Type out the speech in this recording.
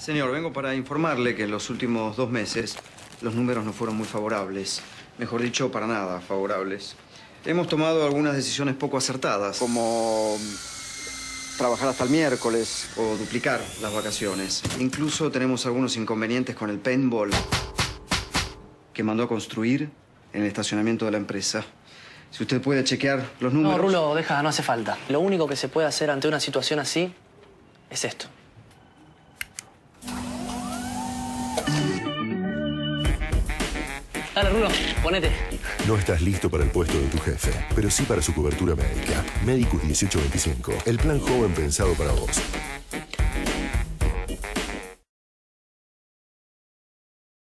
Señor, vengo para informarle que en los últimos dos meses los números no fueron muy favorables. Mejor dicho, para nada favorables. Hemos tomado algunas decisiones poco acertadas, como trabajar hasta el miércoles o duplicar las vacaciones. Incluso tenemos algunos inconvenientes con el paintball que mandó a construir en el estacionamiento de la empresa. Si usted puede chequear los números... No, Rulo, deja, no hace falta. Lo único que se puede hacer ante una situación así es esto. Dale, ponete. No estás listo para el puesto de tu jefe, pero sí para su cobertura médica. Medicus 1825, el plan joven pensado para vos.